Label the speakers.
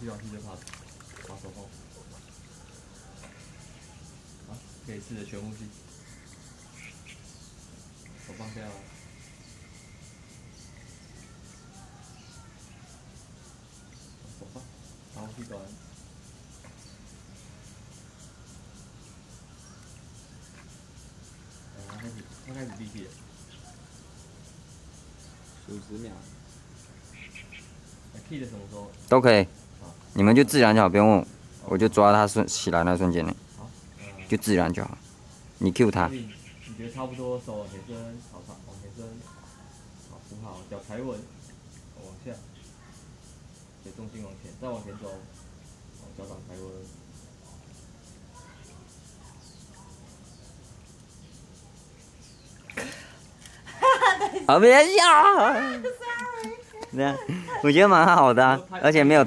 Speaker 1: 踢完踢就怕把手后。好，可以试着全呼吸，手放掉。手放，然后吸短。然后开始，他开始闭气了。
Speaker 2: 数十秒。
Speaker 1: 哎，key 的什么时候？
Speaker 3: 都可以
Speaker 1: 好，
Speaker 3: 你们就自然就好，不用问我，我就抓他瞬起来那瞬间呢，
Speaker 1: 好，呃
Speaker 3: 就自然就好。你 Q 他
Speaker 1: 你觉得差不多，手往前伸，好长，往前伸，好扶好，脚踩稳，往下，对，重心往前，再往前走，好，脚掌踩稳。
Speaker 3: 好，别笑。对啊，我觉得蛮好的啊，而且没有。